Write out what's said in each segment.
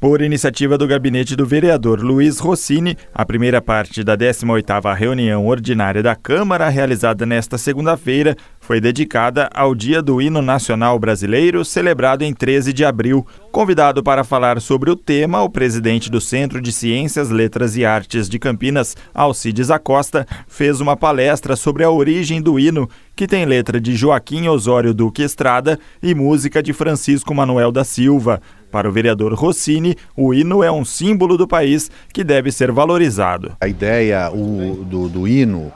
Por iniciativa do gabinete do vereador Luiz Rossini, a primeira parte da 18ª reunião ordinária da Câmara, realizada nesta segunda-feira, foi dedicada ao Dia do Hino Nacional Brasileiro, celebrado em 13 de abril. Convidado para falar sobre o tema, o presidente do Centro de Ciências, Letras e Artes de Campinas, Alcides Acosta, fez uma palestra sobre a origem do hino, que tem letra de Joaquim Osório Duque Estrada e música de Francisco Manuel da Silva. Para o vereador Rossini, o hino é um símbolo do país que deve ser valorizado. A ideia o, do, do hino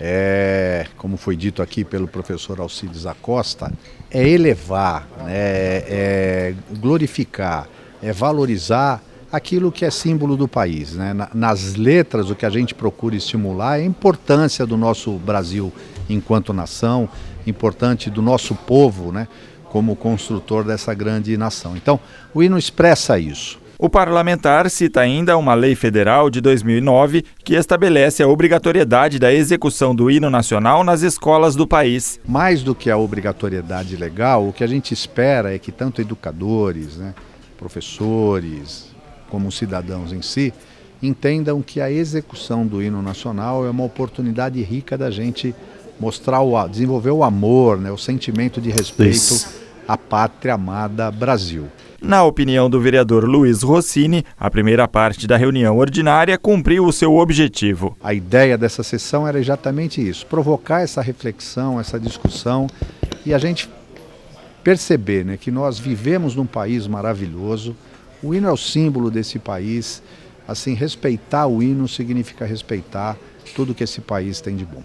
é, como foi dito aqui pelo professor Alcides Acosta, é elevar, né, é glorificar, é valorizar aquilo que é símbolo do país. Né? Nas letras, o que a gente procura estimular é a importância do nosso Brasil enquanto nação, importante do nosso povo, né? como construtor dessa grande nação. Então, o hino expressa isso. O parlamentar cita ainda uma lei federal de 2009 que estabelece a obrigatoriedade da execução do hino nacional nas escolas do país. Mais do que a obrigatoriedade legal, o que a gente espera é que tanto educadores, né, professores, como cidadãos em si, entendam que a execução do hino nacional é uma oportunidade rica da gente mostrar o desenvolver o amor, né, o sentimento de respeito Isso a pátria amada Brasil. Na opinião do vereador Luiz Rossini, a primeira parte da reunião ordinária cumpriu o seu objetivo. A ideia dessa sessão era exatamente isso: provocar essa reflexão, essa discussão e a gente perceber né, que nós vivemos num país maravilhoso. O hino é o símbolo desse país. Assim, respeitar o hino significa respeitar tudo que esse país tem de bom.